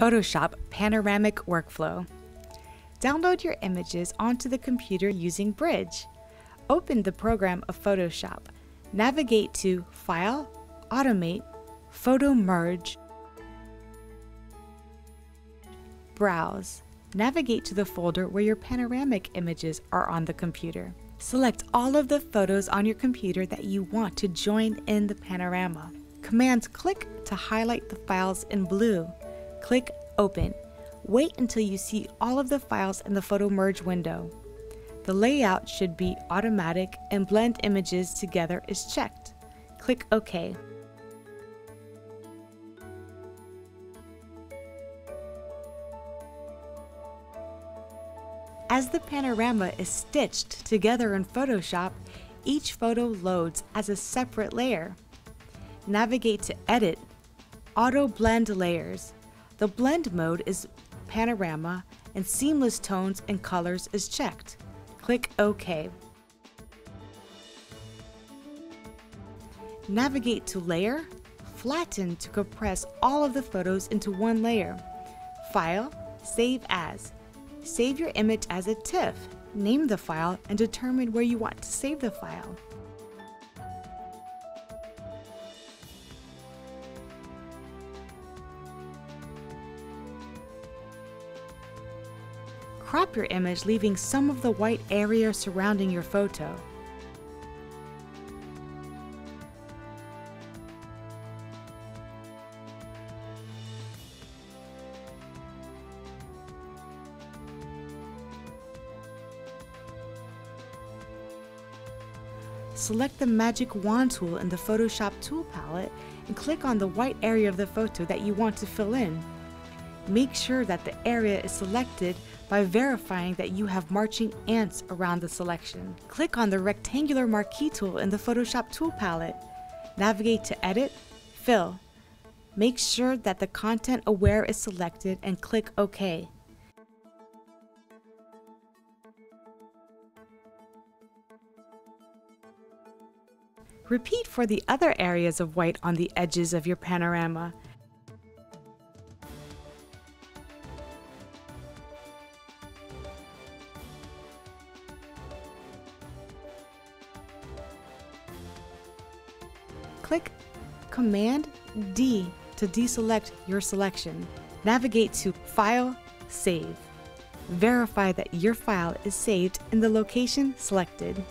Photoshop Panoramic Workflow. Download your images onto the computer using Bridge. Open the program of Photoshop. Navigate to File, Automate, Photomerge, Browse. Navigate to the folder where your panoramic images are on the computer. Select all of the photos on your computer that you want to join in the panorama. Command click to highlight the files in blue. Click Open. Wait until you see all of the files in the Photomerge window. The layout should be automatic and blend images together is checked. Click OK. As the panorama is stitched together in Photoshop, each photo loads as a separate layer. Navigate to Edit, Auto Blend Layers. The blend mode is panorama and seamless tones and colors is checked. Click OK. Navigate to Layer, Flatten to compress all of the photos into one layer. File, Save As. Save your image as a TIFF. Name the file and determine where you want to save the file. Crop your image leaving some of the white area surrounding your photo. Select the Magic Wand tool in the Photoshop tool palette and click on the white area of the photo that you want to fill in. Make sure that the area is selected by verifying that you have marching ants around the selection. Click on the rectangular marquee tool in the Photoshop tool palette. Navigate to Edit, Fill. Make sure that the Content Aware is selected and click OK. Repeat for the other areas of white on the edges of your panorama. Click Command D to deselect your selection. Navigate to File, Save. Verify that your file is saved in the location selected.